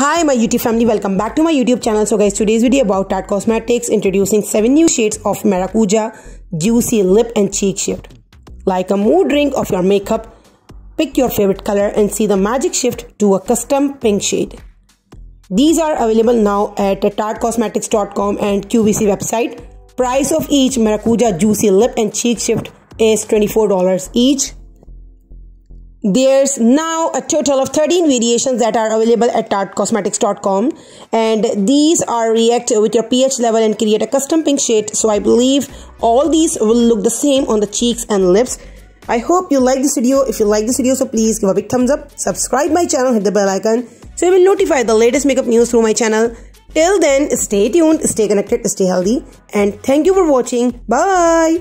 Hi my YouTube family, welcome back to my YouTube channel. So guys, today's video about Tarte Cosmetics introducing 7 new shades of Maracuja Juicy Lip and Cheek Shift. Like a mood ring of your makeup, pick your favorite color and see the magic shift to a custom pink shade. These are available now at tartecosmetics.com and QVC website. Price of each Maracuja Juicy Lip and Cheek Shift is $24 each. There's now a total of 13 variations that are available at tartecosmetics.com and these are react with your pH level and create a custom pink shade. So I believe all these will look the same on the cheeks and lips. I hope you like this video. If you like this video, so please give a big thumbs up, subscribe my channel, hit the bell icon so you will notify the latest makeup news through my channel. Till then, stay tuned, stay connected, stay healthy and thank you for watching. Bye.